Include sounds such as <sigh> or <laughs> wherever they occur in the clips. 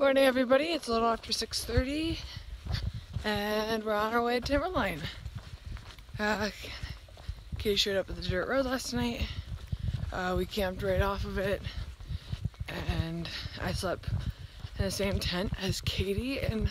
Morning everybody, it's a little after 6.30 and we're on our way to Timberline. Uh, Katie showed up at the dirt road last night. Uh, we camped right off of it and I slept in the same tent as Katie in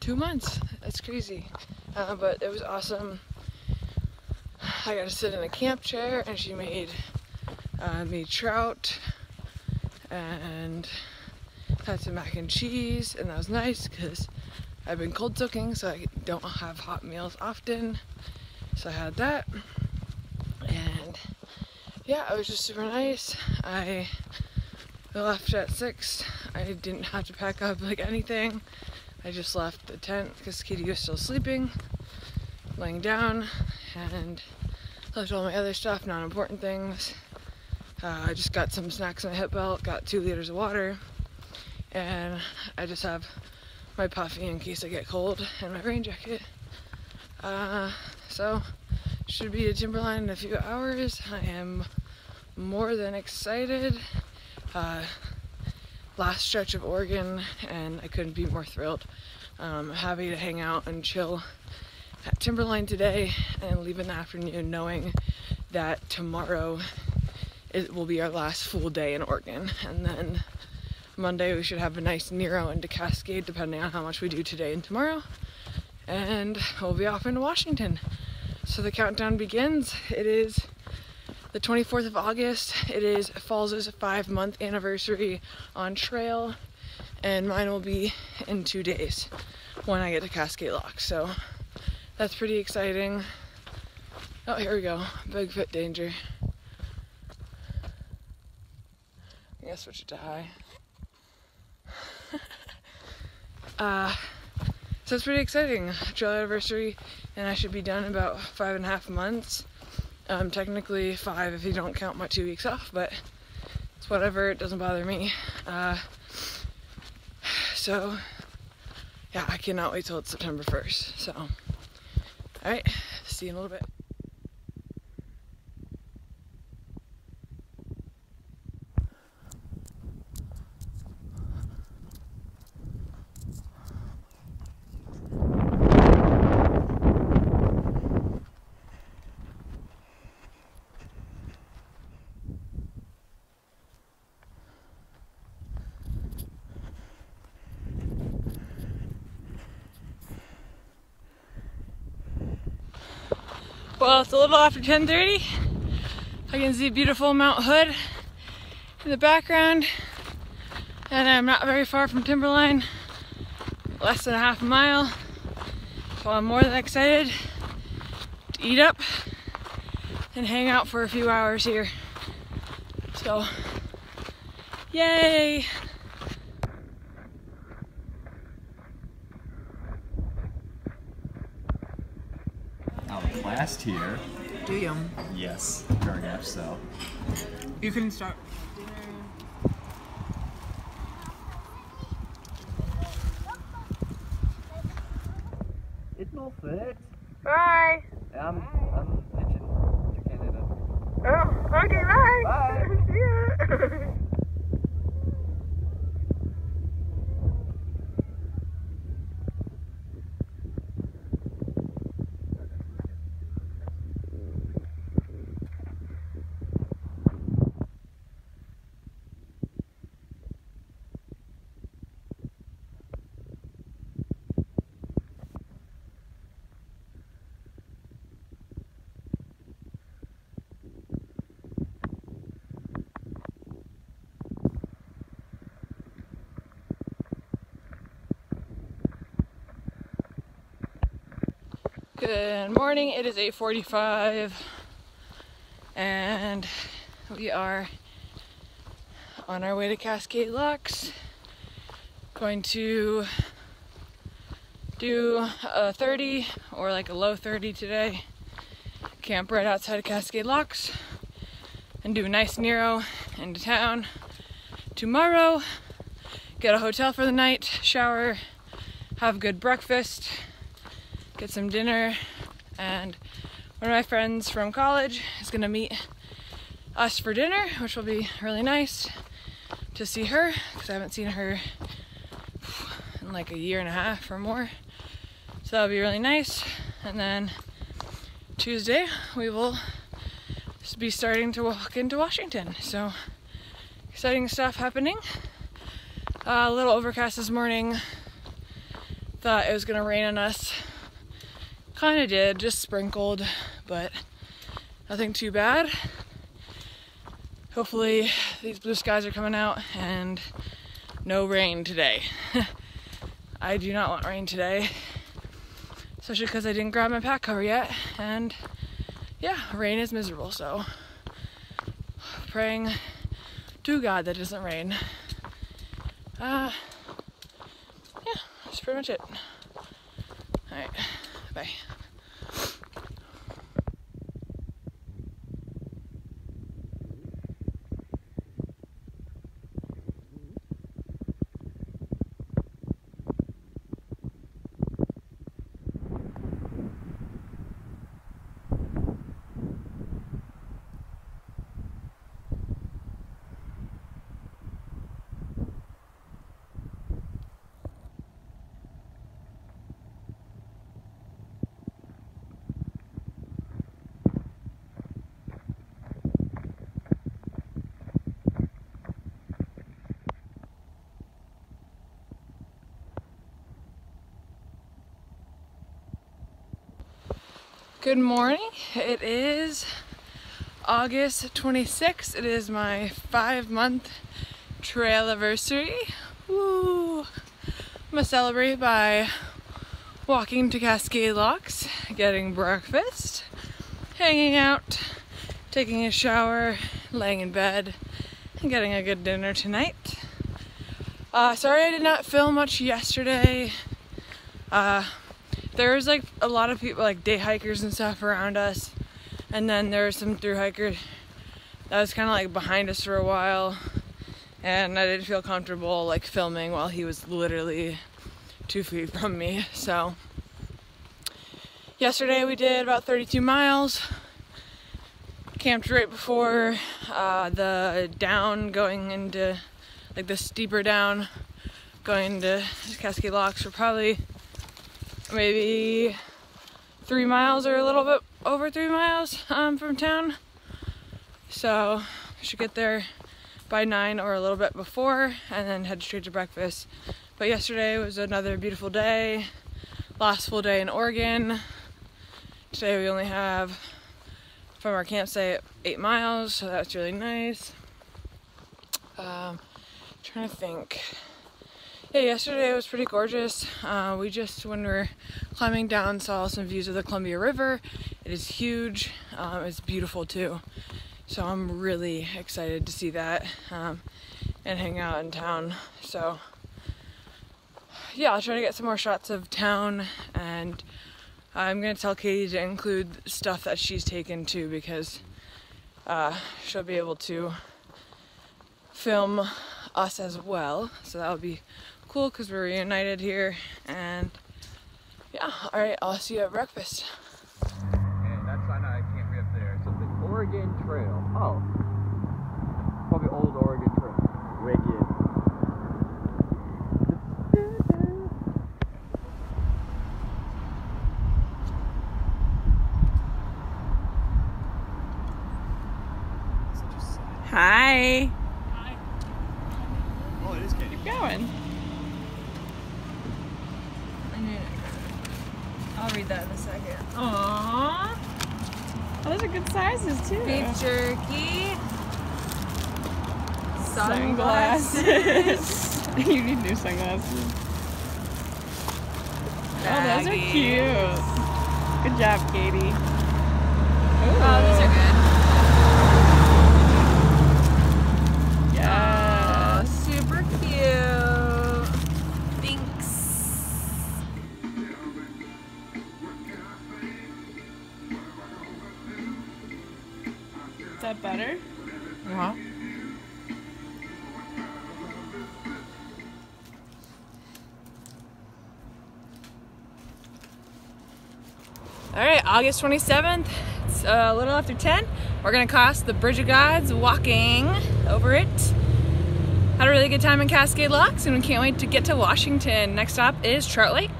two months. That's crazy. Uh, but it was awesome. I got to sit in a camp chair and she made uh, me trout and had some mac and cheese and that was nice because I've been cold soaking so I don't have hot meals often. So I had that. And yeah it was just super nice. I left at 6 I didn't have to pack up like anything. I just left the tent because Katie was still sleeping laying down and left all my other stuff non-important things. Uh, I just got some snacks in my hip belt got two liters of water and I just have my puffy in case I get cold and my rain jacket. Uh, so should be to Timberline in a few hours. I am more than excited. Uh, last stretch of Oregon and I couldn't be more thrilled. Um, happy to hang out and chill at Timberline today and leave in the afternoon knowing that tomorrow it will be our last full day in Oregon and then Monday we should have a nice Nero into Cascade depending on how much we do today and tomorrow. And we'll be off into Washington. So the countdown begins. It is the 24th of August. It is Falls' five month anniversary on trail. And mine will be in two days when I get to Cascade Lock. So that's pretty exciting. Oh, here we go. Bigfoot danger. I guess switch it to high. Uh, so it's pretty exciting. Trail anniversary, and I should be done in about five and a half months. Um, technically five if you don't count my two weeks off, but it's whatever. It doesn't bother me. Uh, so yeah, I cannot wait till it's September 1st. So, all right, see you in a little bit. Well, it's uh, a little after 10.30. I can see beautiful Mount Hood in the background. And I'm not very far from Timberline, less than a half a mile. So I'm more than excited to eat up and hang out for a few hours here. So, yay! Last here. Do you? Yes, very much so. You can start. Dinner. It's all fit. Bye! I'm, I'm pitching to Canada. Oh, okay, bye! Bye. See ya! Good morning, it is 8.45 and we are on our way to Cascade Locks. Going to do a 30 or like a low 30 today. Camp right outside of Cascade Locks and do a nice Nero into town. Tomorrow, get a hotel for the night, shower, have a good breakfast, get some dinner, and one of my friends from college is gonna meet us for dinner, which will be really nice to see her because I haven't seen her in like a year and a half or more. So that'll be really nice. And then Tuesday we will be starting to walk into Washington. So exciting stuff happening. Uh, a little overcast this morning. Thought it was gonna rain on us. Kind of did, just sprinkled, but nothing too bad. Hopefully, these blue skies are coming out and no rain today. <laughs> I do not want rain today, especially because I didn't grab my pack cover yet. And yeah, rain is miserable, so praying to God that it doesn't rain. Uh, yeah, that's pretty much it. Alright, bye. Good morning. It is August 26th. It is my five month trail anniversary. Woo! I'm gonna celebrate by walking to Cascade Locks, getting breakfast, hanging out, taking a shower, laying in bed, and getting a good dinner tonight. Uh, sorry I did not film much yesterday. Uh, there was like a lot of people, like day hikers and stuff around us, and then there was some through hiker that was kind of like behind us for a while, and I didn't feel comfortable like filming while he was literally two feet from me. So yesterday we did about 32 miles. Camped right before uh, the down going into like the steeper down going to Cascade Locks for probably maybe three miles or a little bit over three miles um, from town. So I should get there by nine or a little bit before and then head straight to breakfast. But yesterday was another beautiful day. Last full day in Oregon. Today we only have from our campsite eight miles, so that's really nice. Um, trying to think yeah, yesterday was pretty gorgeous. Uh, we just, when we were climbing down, saw some views of the Columbia River. It is huge. Um, it's beautiful too. So I'm really excited to see that um, and hang out in town. So yeah, I'll try to get some more shots of town and I'm gonna tell Katie to include stuff that she's taken too because uh, she'll be able to film us as well. So that'll be cool because we're reunited here. And yeah, all right, I'll see you at breakfast. And that's why I can't be up there. So the Oregon Trail. Oh. Probably old Oregon Trail. Wicked. Hi. Oh, it is Katie. Keep going. I'll read that in a second. Aww. Oh, those are good sizes too. Beef jerky. Sunglasses. <laughs> you need new sunglasses. Oh, those are cute. Good job, Katie. Oh, these are good. That better? Uh-huh. All right, August 27th. It's uh, a little after 10. We're gonna cross the Bridge of Gods walking over it. Had a really good time in Cascade Locks and we can't wait to get to Washington. Next stop is Trout Lake.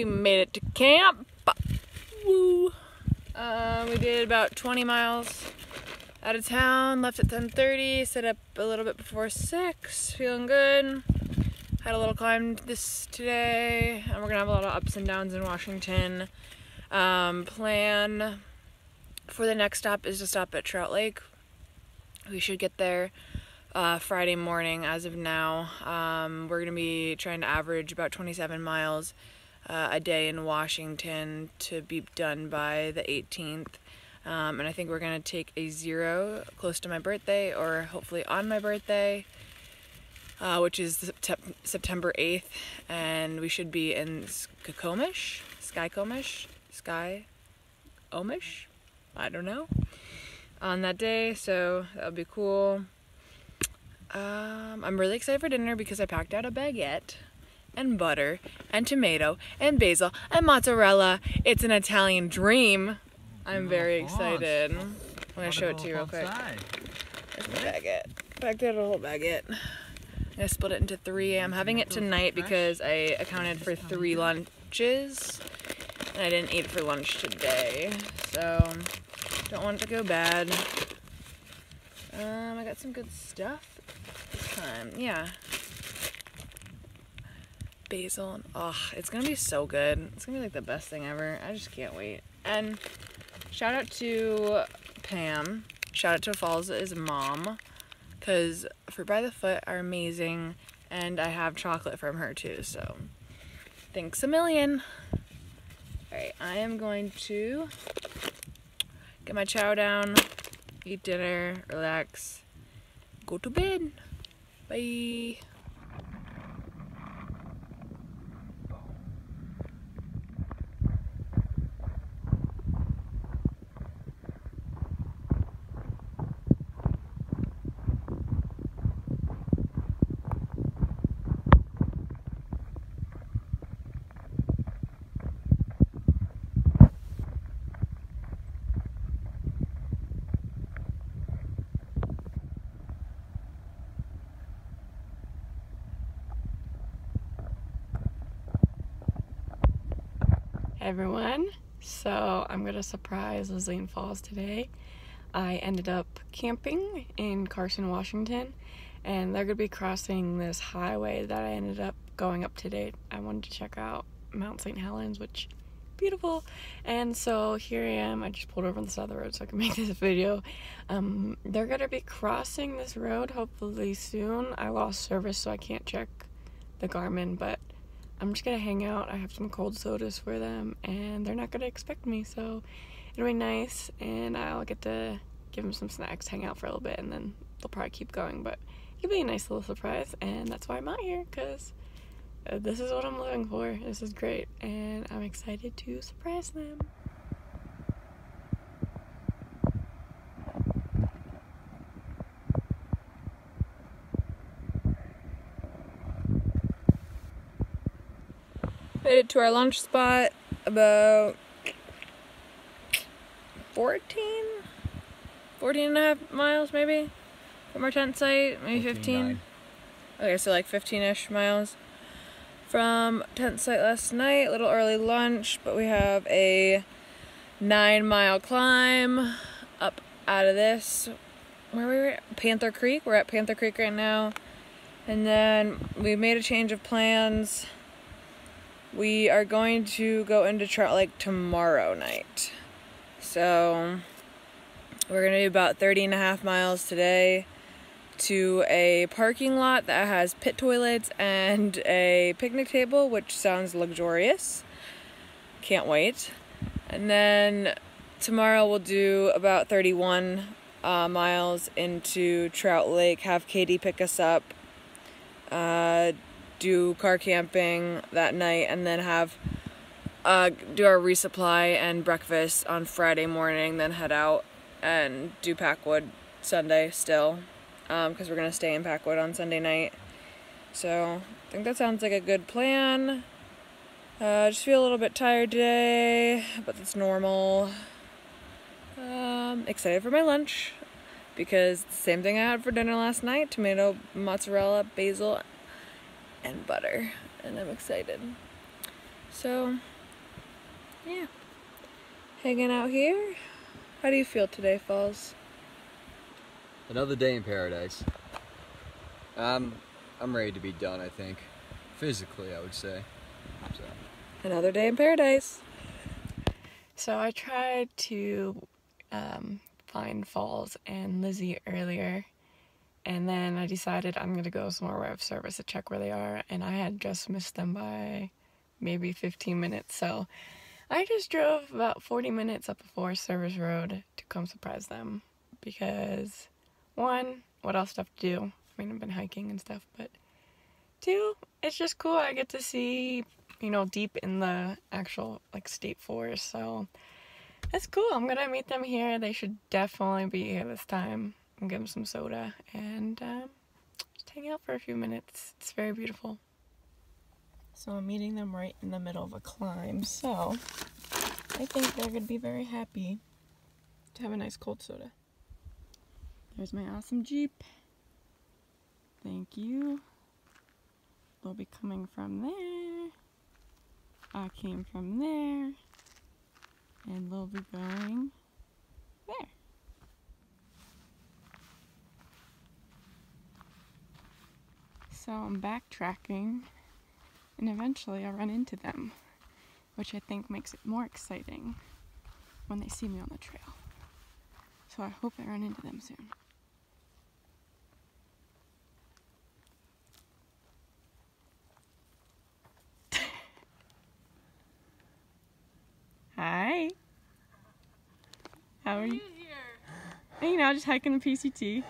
We made it to camp. Woo. Uh, we did about 20 miles out of town, left at 10.30, set up a little bit before 6, feeling good. Had a little climb this today, and we're gonna have a lot of ups and downs in Washington. Um, plan for the next stop is to stop at Trout Lake. We should get there uh, Friday morning as of now. Um, we're gonna be trying to average about 27 miles uh, a day in Washington to be done by the 18th. Um, and I think we're gonna take a zero close to my birthday or hopefully on my birthday, uh, which is September 8th. And we should be in Skokomish, Skykomish, Sky Omish, I don't know, on that day. So that'll be cool. Um, I'm really excited for dinner because I packed out a baguette and butter and tomato and basil and mozzarella. It's an Italian dream. I'm very excited. I'm gonna show it to you real quick. There's my baguette. Packed out a whole baguette. I'm split it into three. I'm having it tonight because I accounted for three lunches and I didn't eat for lunch today. So don't want it to go bad. Um, I got some good stuff this time. Yeah. Basil and oh, it's gonna be so good. It's gonna be like the best thing ever. I just can't wait. And shout out to Pam. Shout out to Falls' mom. Cause Fruit by the Foot are amazing and I have chocolate from her too, so thanks a million. Alright, I am going to get my chow down, eat dinner, relax, go to bed. Bye. Everyone. So I'm gonna surprise Lizleen Falls today. I ended up camping in Carson, Washington, and they're gonna be crossing this highway that I ended up going up today. I wanted to check out Mount St. Helens, which beautiful. And so here I am. I just pulled over on the side of the road so I can <laughs> make this video. Um, they're gonna be crossing this road hopefully soon. I lost service, so I can't check the Garmin, but I'm just gonna hang out. I have some cold sodas for them, and they're not gonna expect me, so it'll be nice. And I'll get to give them some snacks, hang out for a little bit, and then they'll probably keep going. But it'll be a nice little surprise, and that's why I'm out here, cause uh, this is what I'm living for. This is great, and I'm excited to surprise them. Made it to our lunch spot about 14, 14 and a half miles maybe from our tent site, maybe 15. Okay, so like 15-ish miles from tent site last night. A little early lunch, but we have a nine mile climb up out of this. Where we were? Panther Creek. We're at Panther Creek right now. And then we made a change of plans. We are going to go into Trout Lake tomorrow night. So we're going to do about 30 and a half miles today to a parking lot that has pit toilets and a picnic table, which sounds luxurious. Can't wait. And then tomorrow we'll do about 31 uh, miles into Trout Lake, have Katie pick us up, uh, do car camping that night, and then have uh, do our resupply and breakfast on Friday morning, then head out and do Packwood Sunday still, because um, we're gonna stay in Packwood on Sunday night. So I think that sounds like a good plan. Uh, just feel a little bit tired today, but that's normal. Um, excited for my lunch because same thing I had for dinner last night tomato, mozzarella, basil, and butter. And I'm excited. So, yeah. Hanging out here. How do you feel today, Falls? Another day in paradise. Um, I'm ready to be done, I think. Physically, I would say. So. Another day in paradise. So I tried to um, find Falls and Lizzy earlier, and then I decided I'm gonna go somewhere where I have service to check where they are, and I had just missed them by maybe 15 minutes, so I just drove about 40 minutes up the Forest Service Road to come surprise them because one, what else stuff to do? I mean, I've been hiking and stuff, but two, it's just cool. I get to see, you know, deep in the actual like state forest, so that's cool. I'm gonna meet them here. They should definitely be here this time and give them some soda and um, just hang out for a few minutes. It's very beautiful. So I'm meeting them right in the middle of a climb. So I think they're gonna be very happy to have a nice cold soda. There's my awesome Jeep. Thank you. They'll be coming from there. I came from there and they'll be going there. So I'm backtracking and eventually I run into them, which I think makes it more exciting when they see me on the trail. So I hope I run into them soon. <laughs> Hi. How are you? Here. You know, just hiking the PCT.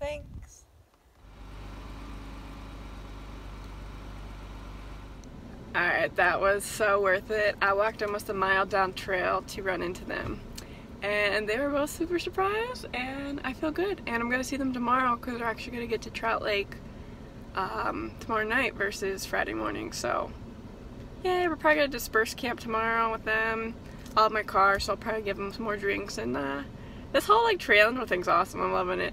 Thanks. Alright, that was so worth it. I walked almost a mile down trail to run into them. And they were both super surprised, and I feel good. And I'm to see them tomorrow because they're actually to get to Trout Lake um, tomorrow night versus Friday morning. So yeah, we're probably gonna disperse camp tomorrow with them. I'll have my car, so I'll probably give them some more drinks. And uh, this whole like trail and thing's awesome. I'm loving it.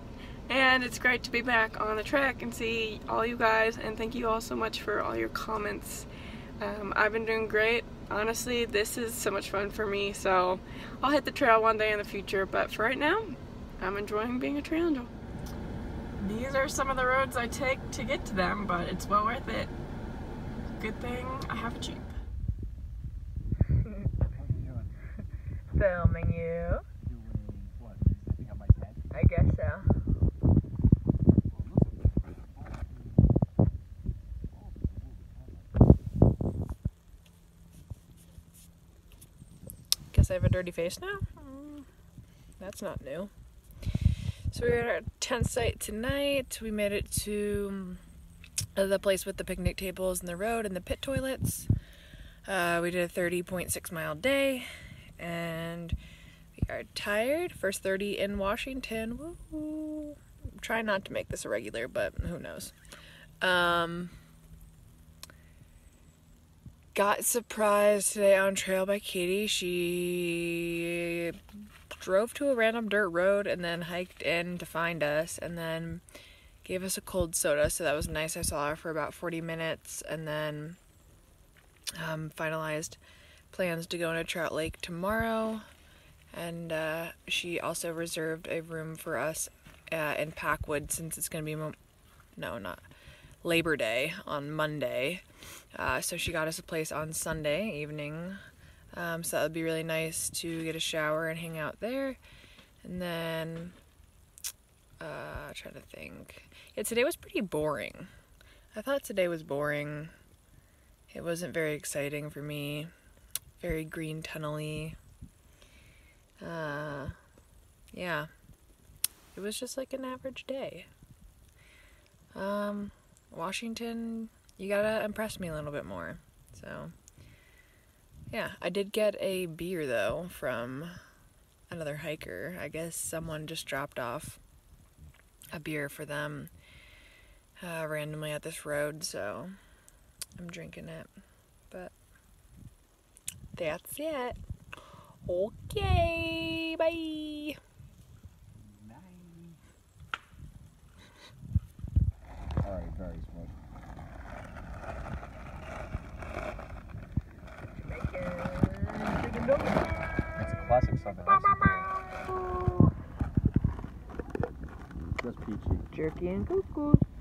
And it's great to be back on the track and see all you guys. And thank you all so much for all your comments. Um, I've been doing great. Honestly, this is so much fun for me. So I'll hit the trail one day in the future. But for right now, I'm enjoying being a trail angel. These are some of the roads I take to get to them, but it's well worth it. Good thing I have a Jeep. <laughs> Filming you. What? on my head? I guess so. Guess I have a dirty face now? Mm, that's not new. So we're at our tent site tonight. We made it to uh, the place with the picnic tables and the road and the pit toilets. Uh, we did a 30.6 mile day and we are tired. First 30 in Washington. Woo-hoo. I'm not to make this a regular, but who knows. Um, got surprised today on trail by Katie. She drove to a random dirt road and then hiked in to find us and then gave us a cold soda, so that was nice. I saw her for about 40 minutes and then um, finalized plans to go into Trout Lake tomorrow. And uh, she also reserved a room for us uh, in Packwood since it's going to be, no, not Labor Day on Monday. Uh, so she got us a place on Sunday evening. Um, so that would be really nice to get a shower and hang out there. And then, uh, trying to think. Yeah, today was pretty boring. I thought today was boring. It wasn't very exciting for me. Very green tunnely. Uh, yeah. It was just like an average day. Um, Washington, you gotta impress me a little bit more. So, yeah, I did get a beer though from another hiker. I guess someone just dropped off a beer for them uh, randomly at this road, so I'm drinking it. But that's it. Okay, bye. Alright, very smooth. It's a classic Southern recipe. Just peachy. Jerky and couscous.